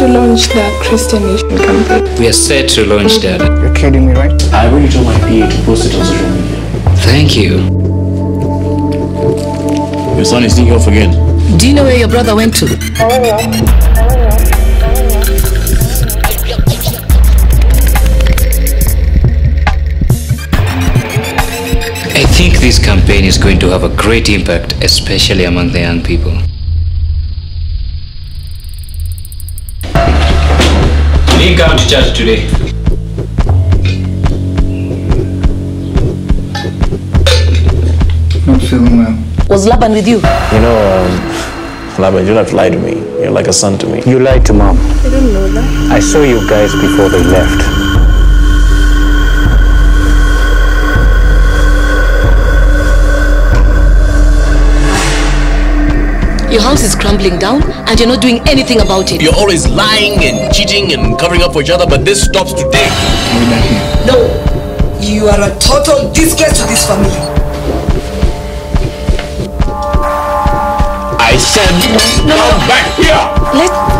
to launch the Christian Nation campaign. We are set to launch that. You're kidding me, right? I already told my PA to post it on social media. Thank you. Your son is sneaking off again. Do you know where your brother went to? I think this campaign is going to have a great impact, especially among the young people. Didn't come to church today. Not feeling well. Was Laban with you? You know, um, Laban, you don't have to lie to me. You're like a son to me. You lied to mom. I didn't know that. I saw you guys before they left. Your house is crumbling down and you're not doing anything about it. You're always lying and cheating and covering up for each other, but this stops today. I'll be back here. No, you are a total disgrace to this family. I said, come back here! Let let him go.